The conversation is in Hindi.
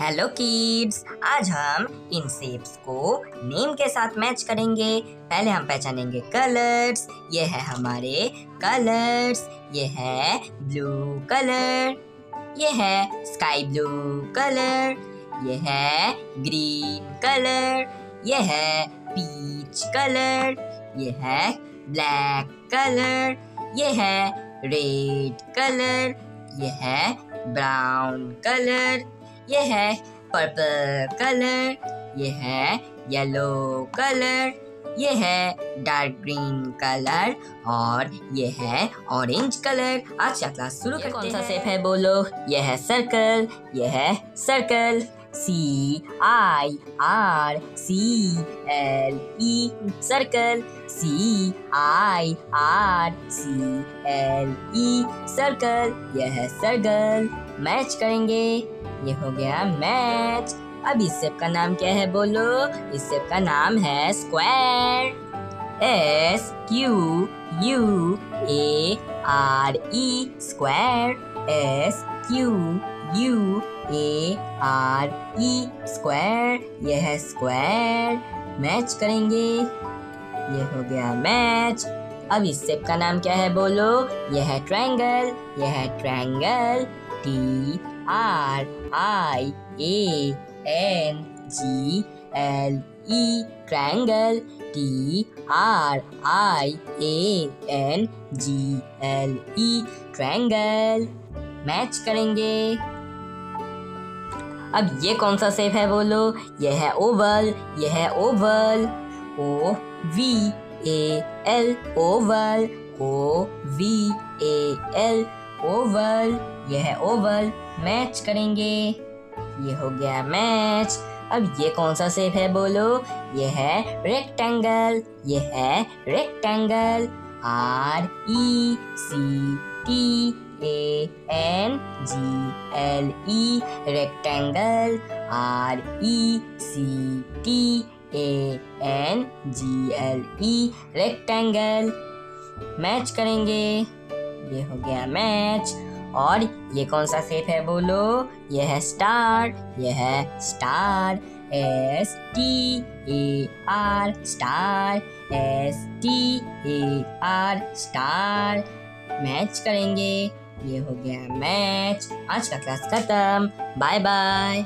हेलो किड्स आज हम इन शेप्स को नेम के साथ मैच करेंगे। पहले हम पहचानेंगे कलर्स ये है हमारे कलर्स ये है ब्लू कलर ये है स्काई ब्लू कलर ये है ग्रीन कलर ये है पीच कलर ये है ब्लैक कलर ये है रेड कलर ये है ब्राउन कलर ये है पर्पल कलर ये है येलो कलर ये है डार्क ग्रीन कलर और ये है ऑरेंज कलर आज का क्लास शुरू करते कौन सा शेप है बोलो? ये है सर्कल ये है circle C I R C L E circle C I R C L E circle यह सर्कल मैच करेंगे। ये हो गया मैच अब इस सेप का नाम क्या है बोलो? इस सेप का नाम है square S Q U A R E square S Q U A R E square यह स्क्वायर मैच करेंगे। ये हो गया मैच। अब इस सेप का नाम क्या है बोलो? यह है ट्रायंगल, यह है triangle. T R I A N G L E triangle. T R I A N G L E triangle. Match करेंगे। अब ये कौन सा शेप है बोलो? यह है ओवल, यह है oval. O V A L oval O V A L oval यह ओवल मैच करेंगे। ये हो गया मैच अब ये कौन सा शेप है बोलो? ये है रेक्टेंगल ये है rectangle R E C T A N G L E rectangle R E C T A N G L E rectangle match करेंगे। ये हो गया मैच और ये कौन सा शेप है बोलो? ये है स्टार ये है star S T A R star S T A R star match करेंगे। ये हो गया मैच आज का क्लास खत्म। Bye bye